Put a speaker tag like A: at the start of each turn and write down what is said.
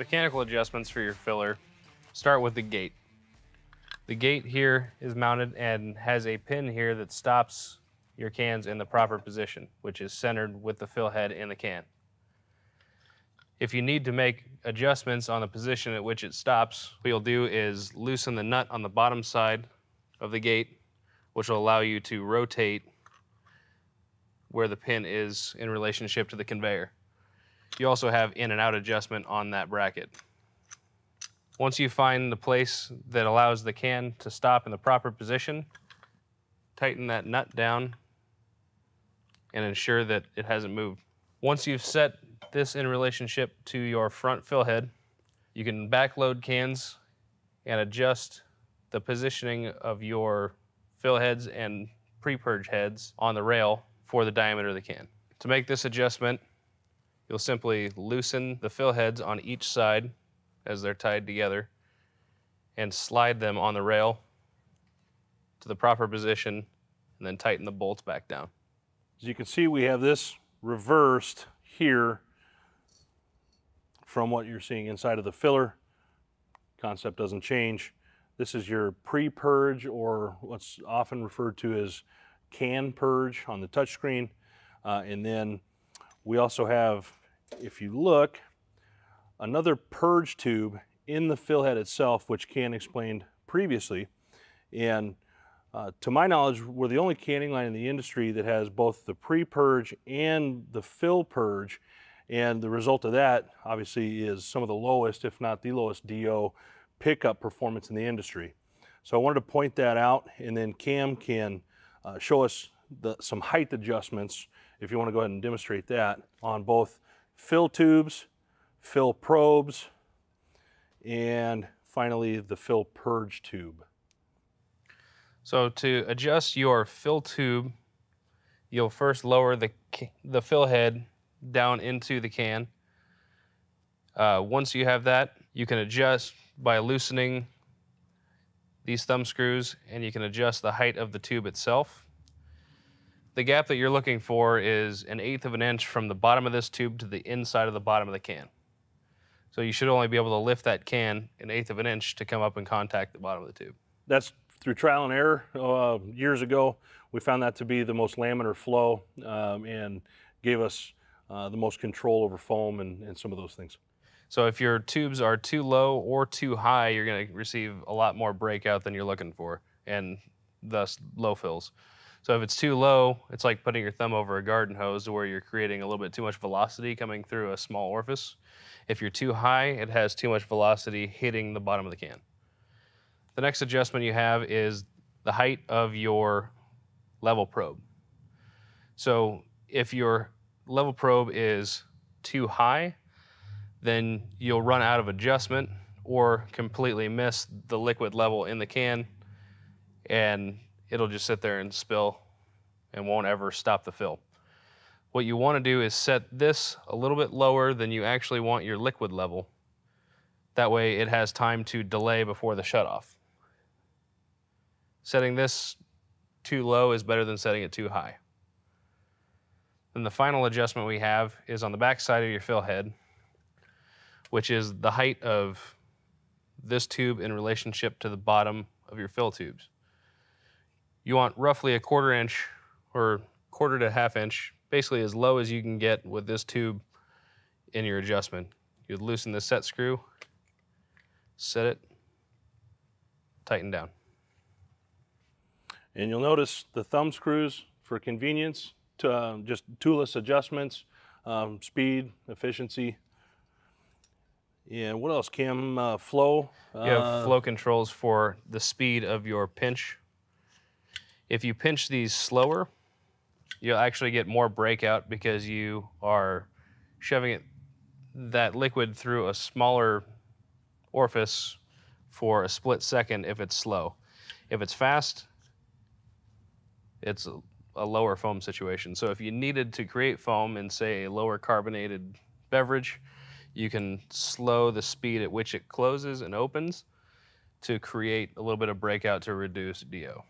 A: mechanical adjustments for your filler start with the gate. The gate here is mounted and has a pin here that stops your cans in the proper position, which is centered with the fill head in the can. If you need to make adjustments on the position at which it stops, what you'll do is loosen the nut on the bottom side of the gate, which will allow you to rotate where the pin is in relationship to the conveyor. You also have in and out adjustment on that bracket. Once you find the place that allows the can to stop in the proper position, tighten that nut down and ensure that it hasn't moved. Once you've set this in relationship to your front fill head, you can backload cans and adjust the positioning of your fill heads and pre-purge heads on the rail for the diameter of the can. To make this adjustment, you'll simply loosen the fill heads on each side as they're tied together and slide them on the rail to the proper position and then tighten the bolts back down.
B: As you can see, we have this reversed here from what you're seeing inside of the filler. Concept doesn't change. This is your pre-purge or what's often referred to as can purge on the touchscreen. Uh, and then we also have, if you look, another purge tube in the fill head itself, which Cam explained previously. And uh, to my knowledge, we're the only canning line in the industry that has both the pre-purge and the fill purge. And the result of that, obviously, is some of the lowest, if not the lowest DO pickup performance in the industry. So I wanted to point that out, and then Cam can uh, show us the, some height adjustments, if you want to go ahead and demonstrate that, on both fill tubes, fill probes, and finally the fill purge tube.
A: So to adjust your fill tube, you'll first lower the, the fill head down into the can. Uh, once you have that, you can adjust by loosening these thumb screws and you can adjust the height of the tube itself. The gap that you're looking for is an eighth of an inch from the bottom of this tube to the inside of the bottom of the can. So you should only be able to lift that can an eighth of an inch to come up and contact the bottom of the tube.
B: That's through trial and error. Uh, years ago, we found that to be the most laminar flow um, and gave us uh, the most control over foam and, and some of those things.
A: So if your tubes are too low or too high, you're going to receive a lot more breakout than you're looking for, and thus low fills. So if it's too low, it's like putting your thumb over a garden hose where you're creating a little bit too much velocity coming through a small orifice. If you're too high, it has too much velocity hitting the bottom of the can. The next adjustment you have is the height of your level probe. So if your level probe is too high, then you'll run out of adjustment or completely miss the liquid level in the can and it'll just sit there and spill and won't ever stop the fill. What you want to do is set this a little bit lower than you actually want your liquid level. That way it has time to delay before the shutoff. Setting this too low is better than setting it too high. Then the final adjustment we have is on the back side of your fill head, which is the height of this tube in relationship to the bottom of your fill tubes. You want roughly a quarter inch or quarter to half inch, basically as low as you can get with this tube in your adjustment. You'd loosen the set screw, set it, tighten down.
B: And you'll notice the thumb screws for convenience, to, uh, just toolless adjustments, um, speed, efficiency. And what else, Cam? Uh, flow?
A: You have uh, flow controls for the speed of your pinch. If you pinch these slower, you'll actually get more breakout because you are shoving it, that liquid through a smaller orifice for a split second if it's slow. If it's fast, it's a, a lower foam situation. So if you needed to create foam in, say, a lower carbonated beverage, you can slow the speed at which it closes and opens to create a little bit of breakout to reduce DO.